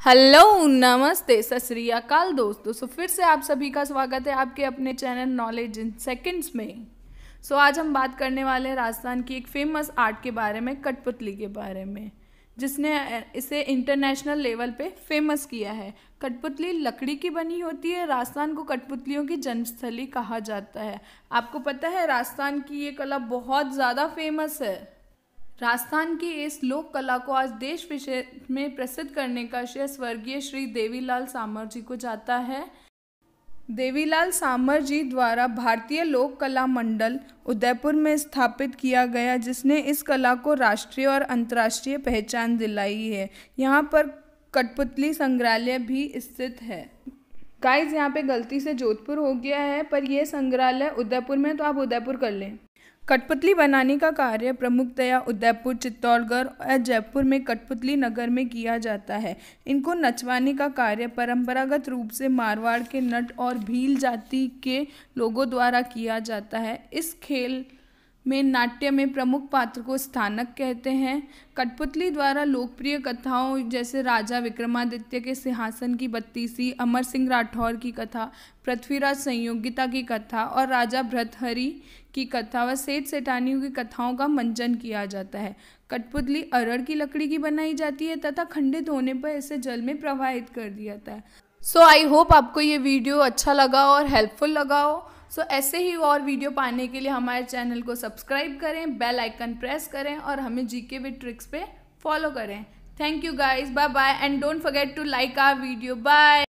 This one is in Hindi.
हेलो, नमस्ते, सत श्री अकाल दोस्तों। सो, फिर से आप सभी का स्वागत है आपके अपने चैनल नॉलेज इन सेकंड्स में। सो, आज हम बात करने वाले हैं राजस्थान की एक फ़ेमस आर्ट के बारे में, कठपुतली के बारे में, जिसने इसे इंटरनेशनल लेवल पे फ़ेमस किया है। कठपुतली लकड़ी की बनी होती है, राजस्थान को कठपुतलियों की जन्मस्थली कहा जाता है। आपको पता है, राजस्थान की ये कला बहुत ज़्यादा फ़ेमस है। राजस्थान की इस लोक कला को आज देश विशेष में प्रसिद्ध करने का श्रेय स्वर्गीय श्री देवीलाल सामर जी को जाता है। देवीलाल सामर जी द्वारा भारतीय लोक कला मंडल उदयपुर में स्थापित किया गया, जिसने इस कला को राष्ट्रीय और अंतर्राष्ट्रीय पहचान दिलाई है। यहाँ पर कठपुतली संग्रहालय भी स्थित है। गाइज़ यहाँ पे गलती से जोधपुर हो गया है, पर यह संग्रहालय उदयपुर में तो आप उदयपुर कर लें। कठपुतली बनाने का कार्य प्रमुखतया उदयपुर, चित्तौड़गढ़ और जयपुर में कठपुतली नगर में किया जाता है। इनको नचवाने का कार्य परंपरागत रूप से मारवाड़ के नट और भील जाति के लोगों द्वारा किया जाता है। इस खेल में नाट्य में प्रमुख पात्र को स्थानक कहते हैं। कठपुतली द्वारा लोकप्रिय कथाओं जैसे राजा विक्रमादित्य के सिंहासन की बत्तीसी, अमर सिंह राठौर की कथा, पृथ्वीराज संयोगिता की कथा और राजा भ्रतहरि की कथा व सेठ सेठानियों की कथाओं का मंचन किया जाता है। कठपुतली अरड़ की लकड़ी की बनाई जाती है तथा खंडित होने पर इसे जल में प्रवाहित कर दिया जाता है। सो आई होप आपको ये वीडियो अच्छा लगा और हेल्पफुल लगा हो। सो ऐसे ही और वीडियो पाने के लिए हमारे चैनल को सब्सक्राइब करें, बेल आइकन प्रेस करें और हमें जीके वी ट्रिक्स पे फॉलो करें। Thank you guys bye bye and don't forget to like our video bye